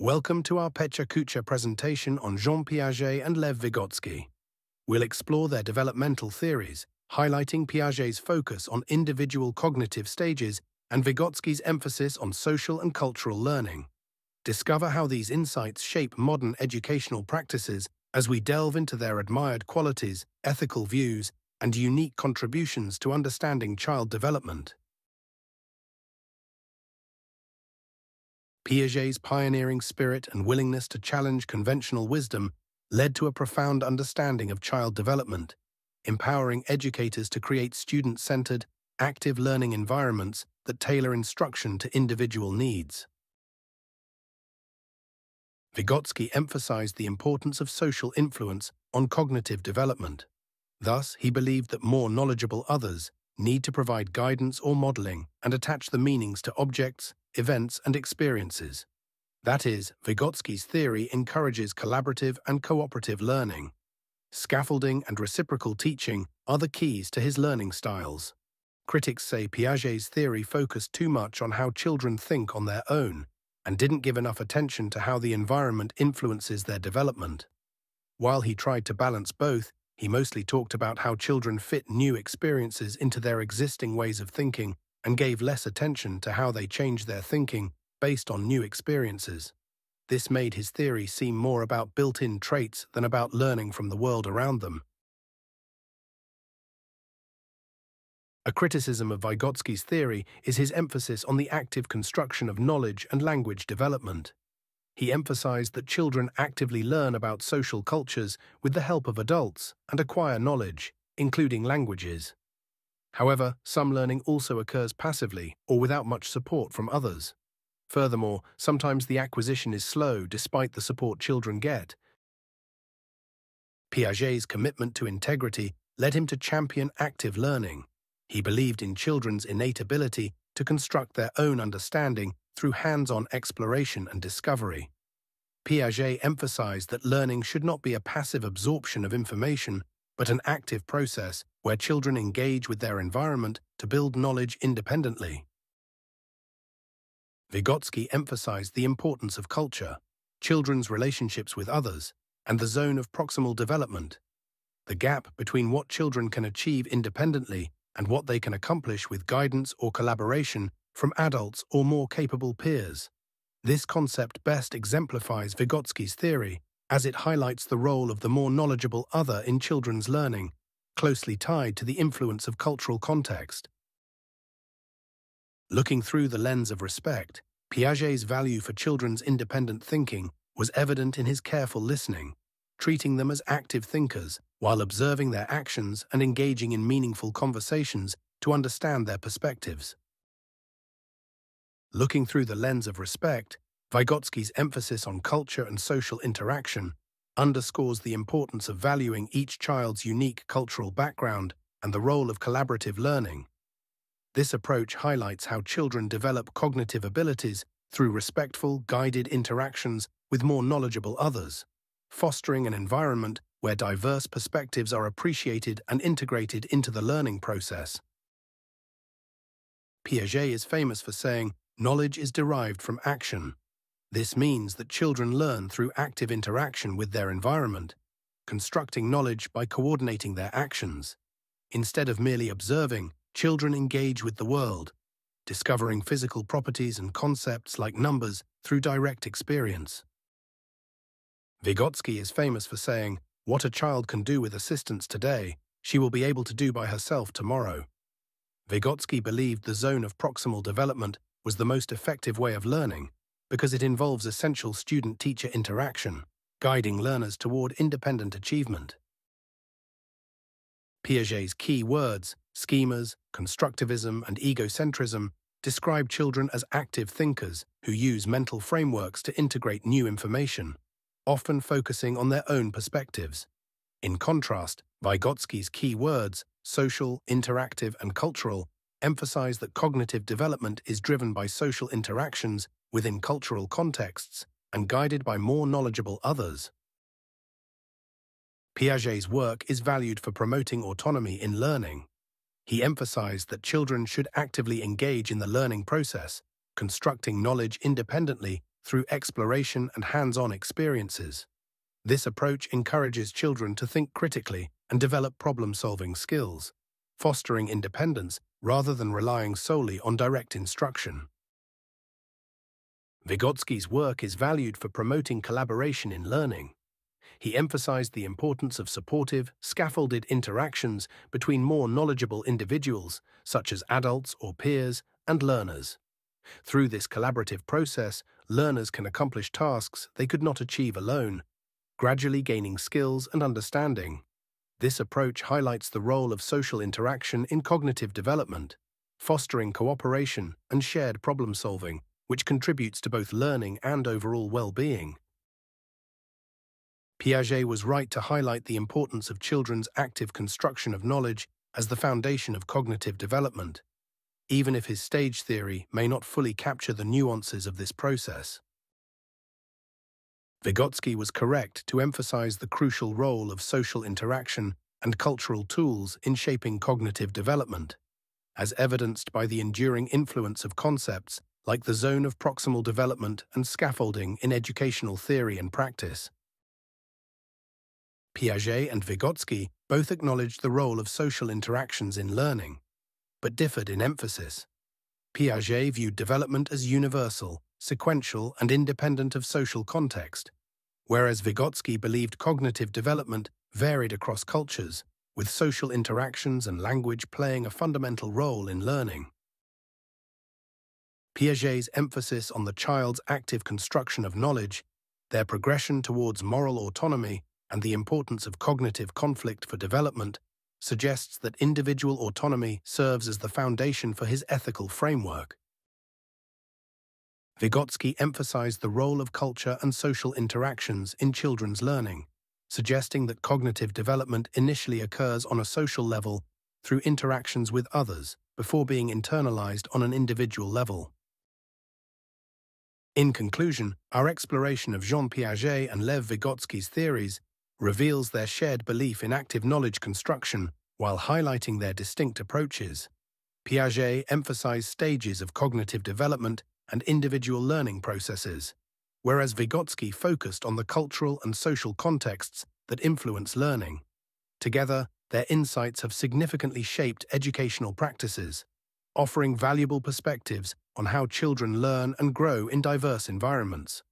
Welcome to our Pecha Kucha presentation on Jean Piaget and Lev Vygotsky. We'll explore their developmental theories, highlighting Piaget's focus on individual cognitive stages and Vygotsky's emphasis on social and cultural learning. Discover how these insights shape modern educational practices as we delve into their admired qualities, ethical views, and unique contributions to understanding child development. Piaget's pioneering spirit and willingness to challenge conventional wisdom led to a profound understanding of child development, empowering educators to create student-centered, active learning environments that tailor instruction to individual needs. Vygotsky emphasized the importance of social influence on cognitive development. Thus, he believed that more knowledgeable others need to provide guidance or modeling and attach the meanings to objects, events, and experiences. That is, Vygotsky's theory encourages collaborative and cooperative learning. Scaffolding and reciprocal teaching are the keys to his learning styles. Critics say Piaget's theory focused too much on how children think on their own and didn't give enough attention to how the environment influences their development. While he tried to balance both, he mostly talked about how children fit new experiences into their existing ways of thinking and gave less attention to how they change their thinking based on new experiences. This made his theory seem more about built-in traits than about learning from the world around them. A criticism of Vygotsky's theory is his emphasis on the active construction of knowledge and language development. He emphasized that children actively learn about social cultures with the help of adults and acquire knowledge, including languages. However, some learning also occurs passively or without much support from others. Furthermore, sometimes the acquisition is slow despite the support children get. Piaget's commitment to integrity led him to champion active learning. He believed in children's innate ability to construct their own understanding through hands-on exploration and discovery. Piaget emphasized that learning should not be a passive absorption of information, but an active process where children engage with their environment to build knowledge independently. Vygotsky emphasized the importance of culture, children's relationships with others, and the zone of proximal development, the gap between what children can achieve independently and what they can accomplish with guidance or collaboration from adults or more capable peers. This concept best exemplifies Vygotsky's theory as it highlights the role of the more knowledgeable other in children's learning, closely tied to the influence of cultural context. Looking through the lens of respect, Piaget's value for children's independent thinking was evident in his careful listening, treating them as active thinkers while observing their actions and engaging in meaningful conversations to understand their perspectives. Looking through the lens of respect, Vygotsky's emphasis on culture and social interaction underscores the importance of valuing each child's unique cultural background and the role of collaborative learning. This approach highlights how children develop cognitive abilities through respectful, guided interactions with more knowledgeable others, fostering an environment where diverse perspectives are appreciated and integrated into the learning process. Piaget is famous for saying, knowledge is derived from action. This means that children learn through active interaction with their environment, constructing knowledge by coordinating their actions. Instead of merely observing, children engage with the world, discovering physical properties and concepts like numbers through direct experience. Vygotsky is famous for saying, what a child can do with assistance today, she will be able to do by herself tomorrow. Vygotsky believed the zone of proximal development was the most effective way of learning because it involves essential student-teacher interaction, guiding learners toward independent achievement. Piaget's key words, schemas, constructivism, and egocentrism, describe children as active thinkers who use mental frameworks to integrate new information, often focusing on their own perspectives. In contrast, Vygotsky's key words, social, interactive, and cultural, emphasize that cognitive development is driven by social interactions within cultural contexts and guided by more knowledgeable others. Piaget's work is valued for promoting autonomy in learning. He emphasized that children should actively engage in the learning process, constructing knowledge independently through exploration and hands-on experiences. This approach encourages children to think critically and develop problem-solving skills, fostering independence rather than relying solely on direct instruction. Vygotsky's work is valued for promoting collaboration in learning. He emphasized the importance of supportive, scaffolded interactions between more knowledgeable individuals, such as adults or peers, and learners. Through this collaborative process, learners can accomplish tasks they could not achieve alone, gradually gaining skills and understanding. This approach highlights the role of social interaction in cognitive development, fostering cooperation and shared problem-solving, which contributes to both learning and overall well-being. Piaget was right to highlight the importance of children's active construction of knowledge as the foundation of cognitive development, even if his stage theory may not fully capture the nuances of this process. Vygotsky was correct to emphasize the crucial role of social interaction and cultural tools in shaping cognitive development, as evidenced by the enduring influence of concepts like the zone of proximal development and scaffolding in educational theory and practice. Piaget and Vygotsky both acknowledged the role of social interactions in learning, but differed in emphasis. Piaget viewed development as universal, sequential, and independent of social context, whereas Vygotsky believed cognitive development varied across cultures, with social interactions and language playing a fundamental role in learning. Piaget's emphasis on the child's active construction of knowledge, their progression towards moral autonomy, and the importance of cognitive conflict for development suggests that individual autonomy serves as the foundation for his ethical framework. Vygotsky emphasized the role of culture and social interactions in children's learning, suggesting that cognitive development initially occurs on a social level through interactions with others before being internalized on an individual level. In conclusion, our exploration of Jean Piaget and Lev Vygotsky's theories reveals their shared belief in active knowledge construction while highlighting their distinct approaches. Piaget emphasized stages of cognitive development and individual learning processes, whereas Vygotsky focused on the cultural and social contexts that influence learning. Together, their insights have significantly shaped educational practices, offering valuable perspectives on how children learn and grow in diverse environments.